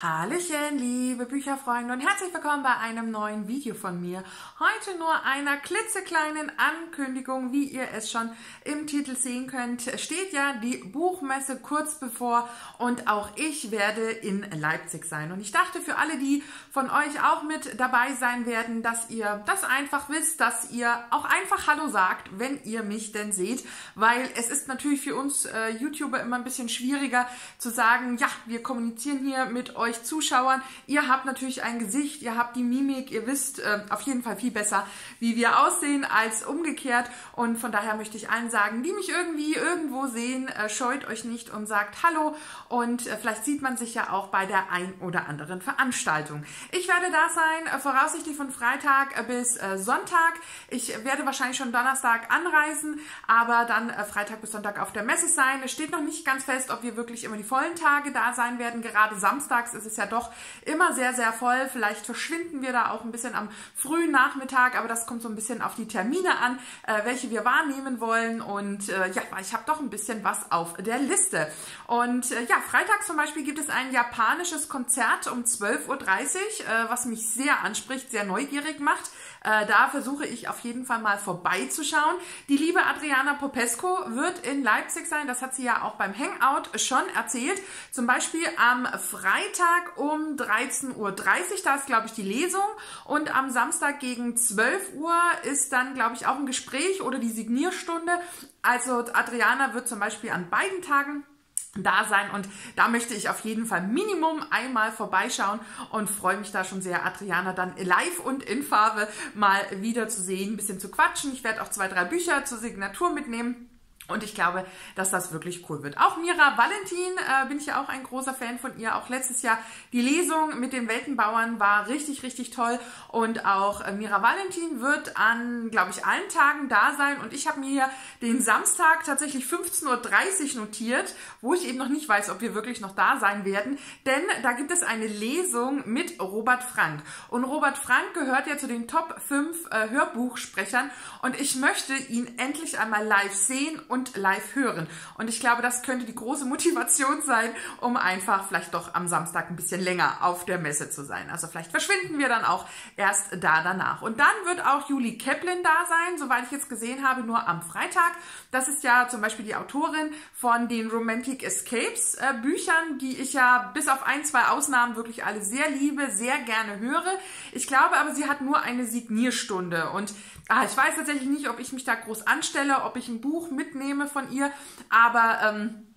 Hallöchen, liebe Bücherfreunde und herzlich willkommen bei einem neuen Video von mir. Heute nur einer klitzekleinen Ankündigung, wie ihr es schon im Titel sehen könnt, steht ja die Buchmesse kurz bevor und auch ich werde in Leipzig sein. Und ich dachte für alle, die von euch auch mit dabei sein werden, dass ihr das einfach wisst, dass ihr auch einfach Hallo sagt, wenn ihr mich denn seht, weil es ist natürlich für uns äh, YouTuber immer ein bisschen schwieriger zu sagen, ja, wir kommunizieren hier mit euch euch Zuschauern. Ihr habt natürlich ein Gesicht, ihr habt die Mimik, ihr wisst äh, auf jeden Fall viel besser, wie wir aussehen als umgekehrt. Und von daher möchte ich allen sagen, die mich irgendwie irgendwo sehen, äh, scheut euch nicht und sagt Hallo. Und äh, vielleicht sieht man sich ja auch bei der ein oder anderen Veranstaltung. Ich werde da sein, äh, voraussichtlich von Freitag bis äh, Sonntag. Ich werde wahrscheinlich schon Donnerstag anreisen, aber dann äh, Freitag bis Sonntag auf der Messe sein. Es steht noch nicht ganz fest, ob wir wirklich immer die vollen Tage da sein werden. Gerade samstags ist es ja doch immer sehr, sehr voll. Vielleicht verschwinden wir da auch ein bisschen am frühen Nachmittag, aber das kommt so ein bisschen auf die Termine an, äh, welche wir wahrnehmen wollen. Und äh, ja, ich habe doch ein bisschen was auf der Liste. Und äh, ja, freitags zum Beispiel gibt es ein japanisches Konzert um 12.30 Uhr, äh, was mich sehr anspricht, sehr neugierig macht. Äh, da versuche ich auf jeden Fall mal vorbeizuschauen. Die liebe Adriana Popesco wird in Leipzig sein. Das hat sie ja auch beim Hangout schon erzählt. Zum Beispiel am Freitag um 13.30 Uhr. Da ist, glaube ich, die Lesung. Und am Samstag gegen 12 Uhr ist dann, glaube ich, auch ein Gespräch oder die Signierstunde. Also Adriana wird zum Beispiel an beiden Tagen da sein und da möchte ich auf jeden Fall Minimum einmal vorbeischauen und freue mich da schon sehr, Adriana dann live und in Farbe mal wieder zu sehen, ein bisschen zu quatschen. Ich werde auch zwei, drei Bücher zur Signatur mitnehmen. Und ich glaube, dass das wirklich cool wird. Auch Mira Valentin äh, bin ich ja auch ein großer Fan von ihr. Auch letztes Jahr die Lesung mit den Weltenbauern war richtig, richtig toll. Und auch äh, Mira Valentin wird an, glaube ich, allen Tagen da sein. Und ich habe mir den Samstag tatsächlich 15.30 Uhr notiert, wo ich eben noch nicht weiß, ob wir wirklich noch da sein werden. Denn da gibt es eine Lesung mit Robert Frank. Und Robert Frank gehört ja zu den Top 5 äh, Hörbuchsprechern. Und ich möchte ihn endlich einmal live sehen und live hören. Und ich glaube, das könnte die große Motivation sein, um einfach vielleicht doch am Samstag ein bisschen länger auf der Messe zu sein. Also vielleicht verschwinden wir dann auch erst da danach. Und dann wird auch Julie Kaplan da sein, soweit ich jetzt gesehen habe, nur am Freitag. Das ist ja zum Beispiel die Autorin von den Romantic Escapes äh, Büchern, die ich ja bis auf ein, zwei Ausnahmen wirklich alle sehr liebe, sehr gerne höre. Ich glaube aber, sie hat nur eine Signierstunde und ah, ich weiß tatsächlich nicht, ob ich mich da groß anstelle, ob ich ein Buch mitnehme nehme von ihr. Aber ähm,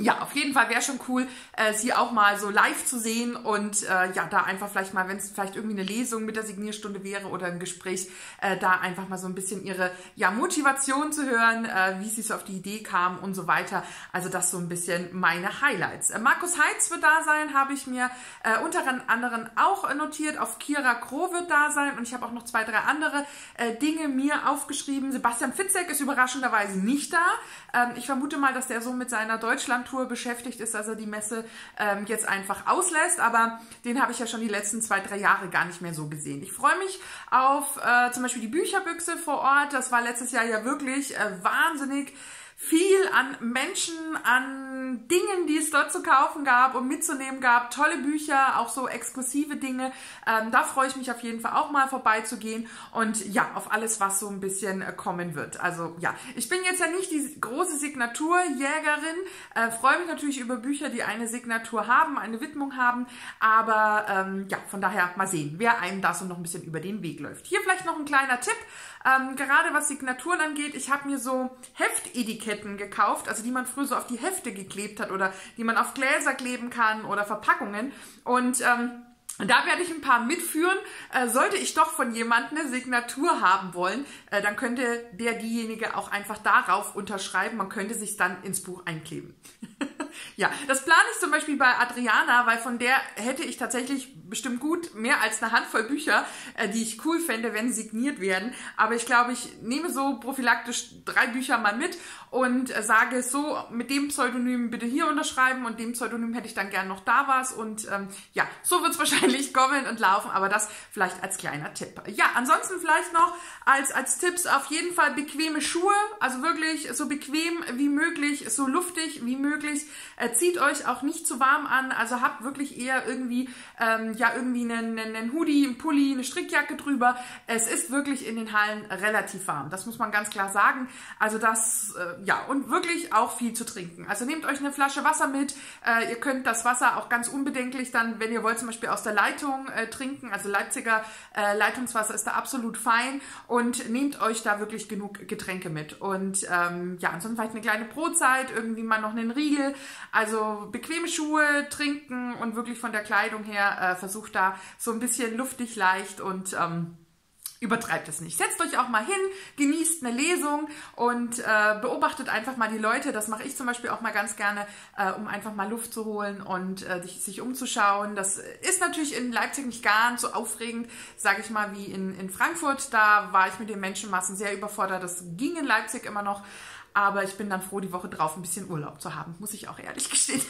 ja, auf jeden Fall wäre schon cool, äh, sie auch mal so live zu sehen und äh, ja, da einfach vielleicht mal, wenn es vielleicht irgendwie eine Lesung mit der Signierstunde wäre oder ein Gespräch, äh, da einfach mal so ein bisschen ihre ja, Motivation zu hören, äh, wie sie so auf die Idee kam und so weiter. Also das so ein bisschen meine Highlights. Äh, Markus Heitz wird da sein, habe ich mir äh, unter anderem auch notiert. Auf Kira Kroh wird da sein und ich habe auch noch zwei, drei andere äh, Dinge mir aufgeschrieben. Sebastian Fitzek ist überraschenderweise nicht da. Ähm, ich vermute mal, dass der so mit seiner Deutschland Tour beschäftigt ist, dass er die Messe ähm, jetzt einfach auslässt. Aber den habe ich ja schon die letzten zwei, drei Jahre gar nicht mehr so gesehen. Ich freue mich auf äh, zum Beispiel die Bücherbüchse vor Ort. Das war letztes Jahr ja wirklich äh, wahnsinnig viel an Menschen, an Dingen, die es dort zu kaufen gab und mitzunehmen gab. Tolle Bücher, auch so exklusive Dinge. Ähm, da freue ich mich auf jeden Fall auch mal vorbeizugehen und ja, auf alles, was so ein bisschen äh, kommen wird. Also ja, ich bin jetzt ja nicht die große Signaturjägerin, äh, freue mich natürlich über Bücher, die eine Signatur haben, eine Widmung haben, aber ähm, ja, von daher mal sehen, wer einem da so noch ein bisschen über den Weg läuft. Hier vielleicht noch ein kleiner Tipp. Ähm, gerade was Signaturen angeht, ich habe mir so Heftetiketten gekauft, also die man früher so auf die Hefte geklebt hat oder die man auf Gläser kleben kann oder Verpackungen. Und ähm, da werde ich ein paar mitführen. Äh, sollte ich doch von jemandem eine Signatur haben wollen, äh, dann könnte der diejenige auch einfach darauf unterschreiben. Man könnte sich dann ins Buch einkleben. ja, das plane ich zum Beispiel bei Adriana, weil von der hätte ich tatsächlich bestimmt gut mehr als eine Handvoll Bücher, äh, die ich cool fände, wenn signiert werden. Aber ich glaube, ich nehme so prophylaktisch drei Bücher mal mit und äh, sage so, mit dem Pseudonym bitte hier unterschreiben und dem Pseudonym hätte ich dann gern noch da was. Und ähm, ja, so wird es wahrscheinlich kommen und laufen, aber das vielleicht als kleiner Tipp. Ja, ansonsten vielleicht noch als, als Tipps auf jeden Fall bequeme Schuhe, also wirklich so bequem wie möglich, so luftig wie möglich. Äh, zieht euch auch nicht zu warm an, also habt wirklich eher irgendwie, ähm, ja, irgendwie einen, einen Hoodie, einen Pulli, eine Strickjacke drüber. Es ist wirklich in den Hallen relativ warm, das muss man ganz klar sagen. Also das, äh, ja, und wirklich auch viel zu trinken. Also nehmt euch eine Flasche Wasser mit. Äh, ihr könnt das Wasser auch ganz unbedenklich dann, wenn ihr wollt, zum Beispiel aus der Leitung äh, trinken. Also Leipziger äh, Leitungswasser ist da absolut fein und nehmt euch da wirklich genug Getränke mit. Und ähm, ja, ansonsten vielleicht eine kleine Brotzeit, irgendwie mal noch einen Riegel. Also bequeme Schuhe, trinken und wirklich von der Kleidung her äh, versucht da so ein bisschen luftig, leicht und ähm, Übertreibt es nicht. Setzt euch auch mal hin, genießt eine Lesung und äh, beobachtet einfach mal die Leute. Das mache ich zum Beispiel auch mal ganz gerne, äh, um einfach mal Luft zu holen und äh, sich, sich umzuschauen. Das ist natürlich in Leipzig nicht ganz so aufregend, sage ich mal, wie in, in Frankfurt. Da war ich mit den Menschenmassen sehr überfordert. Das ging in Leipzig immer noch. Aber ich bin dann froh, die Woche drauf ein bisschen Urlaub zu haben, muss ich auch ehrlich gestehen.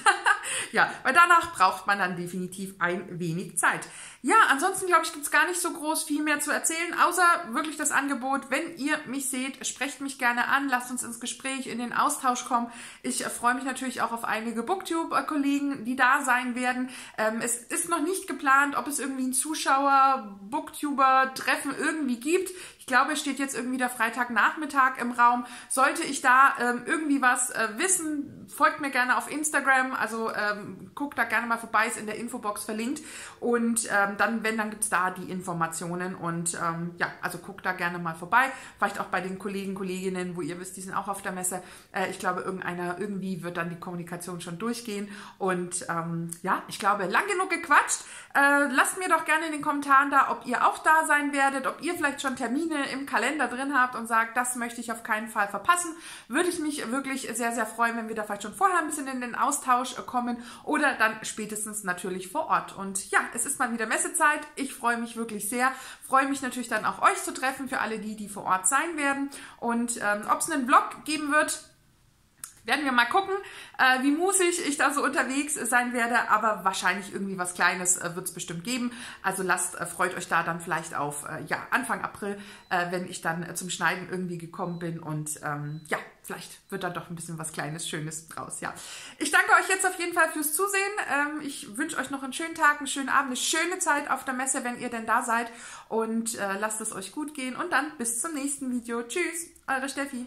Ja, weil danach braucht man dann definitiv ein wenig Zeit. Ja, ansonsten glaube ich, gibt es gar nicht so groß viel mehr zu erzählen, außer wirklich das Angebot, wenn ihr mich seht, sprecht mich gerne an, lasst uns ins Gespräch, in den Austausch kommen. Ich äh, freue mich natürlich auch auf einige Booktube-Kollegen, die da sein werden. Ähm, es ist noch nicht geplant, ob es irgendwie ein Zuschauer-Booktuber-Treffen irgendwie gibt. Glaube, es steht jetzt irgendwie der Freitagnachmittag im Raum. Sollte ich da ähm, irgendwie was äh, wissen, folgt mir gerne auf Instagram. Also ähm, guckt da gerne mal vorbei, ist in der Infobox verlinkt. Und ähm, dann, wenn, dann gibt es da die Informationen. Und ähm, ja, also guckt da gerne mal vorbei. Vielleicht auch bei den Kollegen, Kolleginnen, wo ihr wisst, die sind auch auf der Messe. Äh, ich glaube, irgendeiner, irgendwie wird dann die Kommunikation schon durchgehen. Und ähm, ja, ich glaube, lang genug gequatscht. Äh, lasst mir doch gerne in den Kommentaren da, ob ihr auch da sein werdet, ob ihr vielleicht schon Termine im Kalender drin habt und sagt, das möchte ich auf keinen Fall verpassen, würde ich mich wirklich sehr, sehr freuen, wenn wir da vielleicht schon vorher ein bisschen in den Austausch kommen oder dann spätestens natürlich vor Ort. Und ja, es ist mal wieder Messezeit. Ich freue mich wirklich sehr. Freue mich natürlich dann auch euch zu treffen, für alle die, die vor Ort sein werden. Und ähm, ob es einen Vlog geben wird, werden wir mal gucken, äh, wie musig ich da so unterwegs sein werde, aber wahrscheinlich irgendwie was Kleines äh, wird es bestimmt geben. Also lasst, äh, freut euch da dann vielleicht auf äh, ja, Anfang April, äh, wenn ich dann äh, zum Schneiden irgendwie gekommen bin und ähm, ja, vielleicht wird dann doch ein bisschen was Kleines, Schönes draus. Ja, ich danke euch jetzt auf jeden Fall fürs Zusehen. Ähm, ich wünsche euch noch einen schönen Tag, einen schönen Abend, eine schöne Zeit auf der Messe, wenn ihr denn da seid und lasst es euch gut gehen und dann bis zum nächsten Video. Tschüss, eure Steffi.